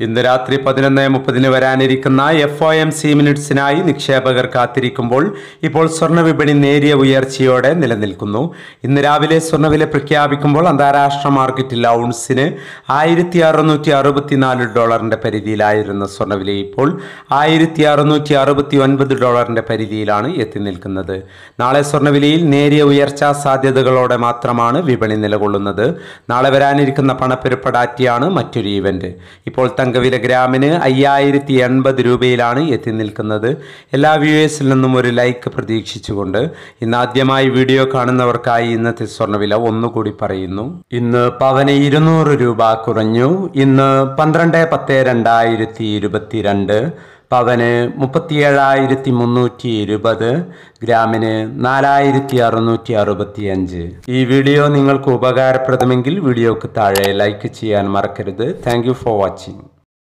ഇന്ന് രാത്രി പതിനൊന്ന് മുപ്പതിന് വരാനിരിക്കുന്ന എഫ് ഒ എം സി മിനിറ്റ്സിനായി നിക്ഷേപകർ കാത്തിരിക്കുമ്പോൾ ഇപ്പോൾ സ്വർണ വിപണി നേരിയ ഉയർച്ചയോടെ നിലനിൽക്കുന്നു. ഇന്ന് രാവിലെ സ്വർണവില പ്രഖ്യാപിക്കുമ്പോൾ അന്താരാഷ്ട്ര മാർക്കറ്റിൽ ഔൺസിന് ആയിരത്തി അറുന്നൂറ്റി അറുപത്തിനാല് ഡോളറിന്റെ പരിധിയിലായിരുന്ന സ്വർണവില ഇപ്പോൾ ആയിരത്തി അറുന്നൂറ്റി അറുപത്തി ഒൻപത് ഡോളറിന്റെ പരിധിയിലാണ് എത്തി നിൽക്കുന്നത്. നാളെ സ്വർണവിലയിൽ നേരിയ ഉയർച്ചാ സാധ്യതകളോടെ മാത്രമാണ് വിപണി നിലകൊള്ളുന്നത്. നാളെ വരാനിരിക്കുന്ന പണപ്പെരുപ്പ ഡാറ്റയാണ് മറ്റൊരു ഇവന്റ്. ഇപ്പോൾ തങ്കവില ഗ്രാമിന് അയ്യായിരത്തി എൺപത് രൂപയിലാണ് എത്തി നിൽക്കുന്നത്. എല്ലാ വ്യൂവേഴ്സിൽ നിന്നും ഒരു ലൈക്ക് പ്രതീക്ഷിച്ചുകൊണ്ട് ഇന്ന് ആദ്യമായി വീഡിയോ കാണുന്നവർക്കായി ഇന്നത്തെ സ്വർണവില ഒന്നുകൂടി പറയുന്നു. ഇന്ന് പവന് ഇരുന്നൂറ് രൂപ കുറഞ്ഞു. ഇന്ന് പന്ത്രണ്ട് പത്ത് രണ്ടായിരത്തി ഇരുപത്തിരണ്ട്. പവന് മുപ്പത്തിയേഴായിരത്തി മുന്നൂറ്റി ഇരുപത് ഗ്രാമിന് നാലായിരത്തി അറുന്നൂറ്റി അറുപത്തി അഞ്ച് ഈ വീഡിയോ നിങ്ങൾക്ക് ഉപകാരപ്രദമെങ്കിൽ വീഡിയോക്ക് താഴെ ലൈക്ക് ചെയ്യാൻ മറക്കരുത്. Thank for watching.